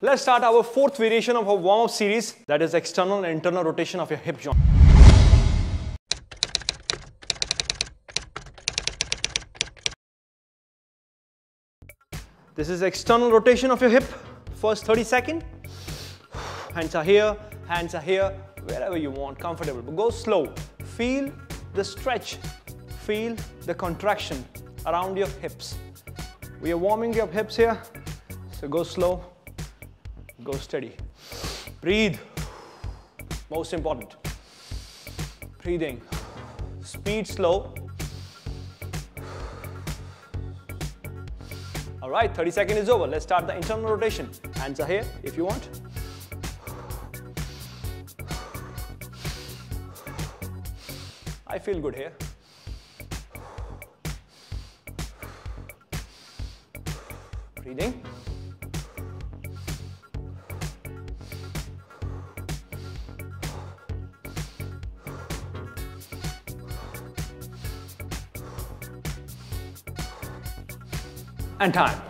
Let's start our fourth variation of our warm-up series that is external and internal rotation of your hip joint. This is external rotation of your hip. First 30 second. Hands are here, hands are here, wherever you want, comfortable. But go slow. Feel the stretch. Feel the contraction around your hips. We are warming your hips here. So go slow, go steady. Breathe. Most important. Breathing. Speed slow. All right, 30 seconds is over. Let's start the internal rotation. Hands are here if you want. I feel good here. Breathing. And time.